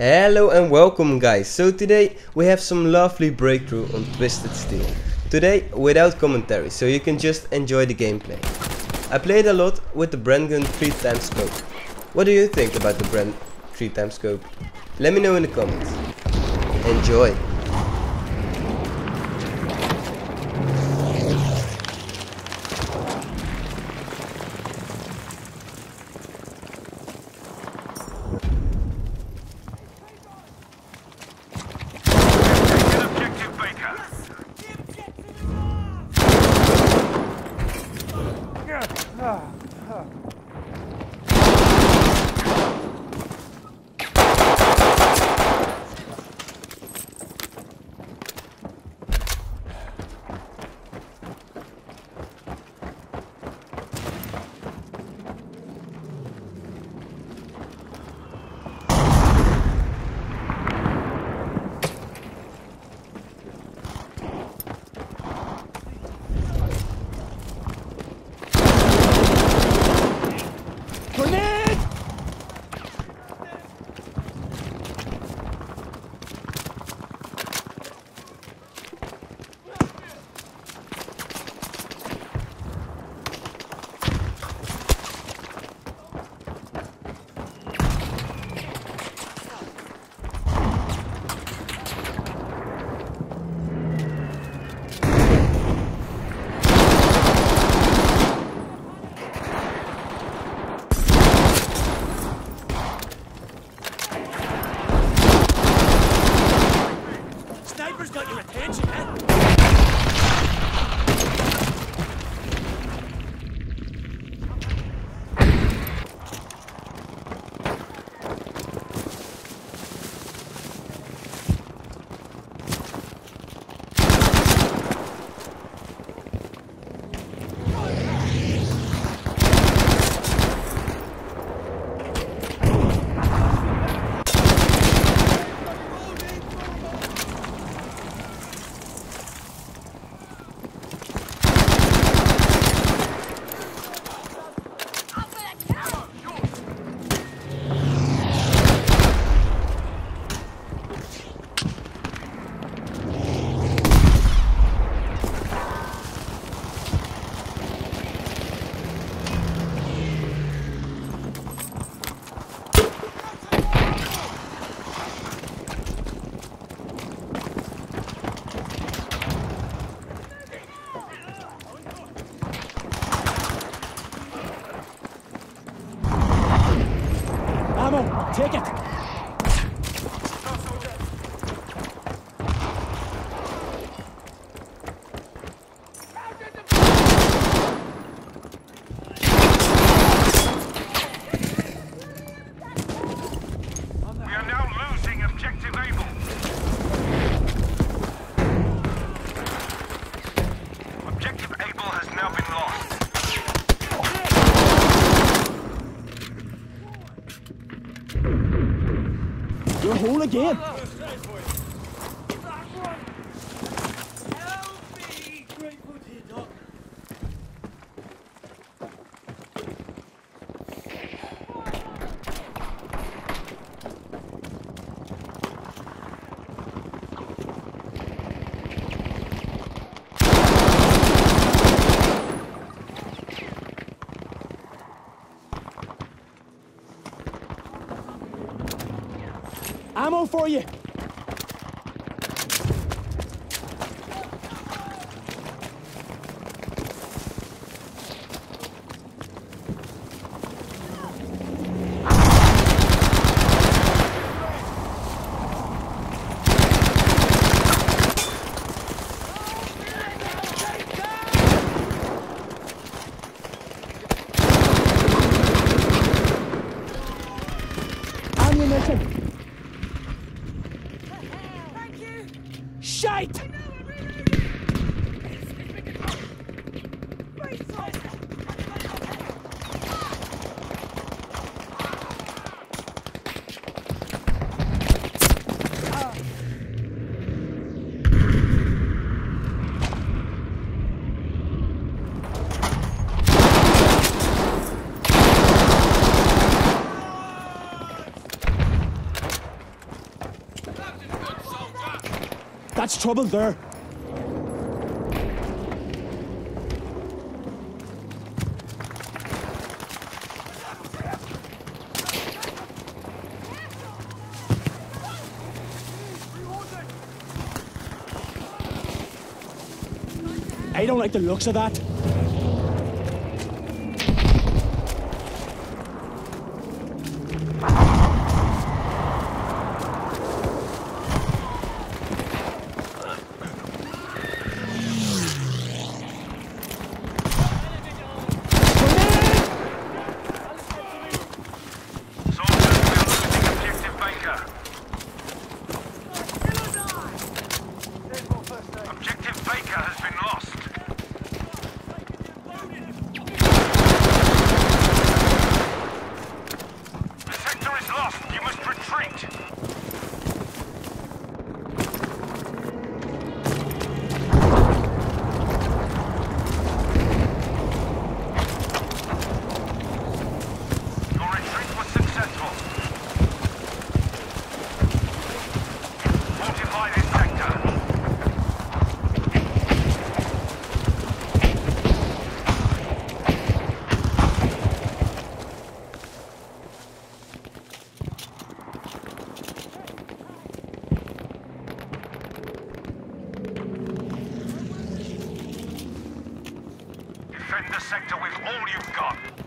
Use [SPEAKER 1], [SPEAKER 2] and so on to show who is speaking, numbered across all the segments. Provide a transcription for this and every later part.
[SPEAKER 1] Hello and welcome guys. So today we have some lovely breakthrough on Twisted Steel. Today without commentary, so you can just enjoy the gameplay. I played a lot with the Brengun 3 times scope. What do you think about the Bren 3 times scope? Let me know in the comments. Enjoy!
[SPEAKER 2] 아. chị. Ammo for you. Ammunition. fight! That's trouble there. I don't like the looks of that.
[SPEAKER 3] Sector with all you've got.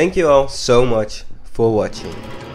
[SPEAKER 1] Thank you all so much for watching.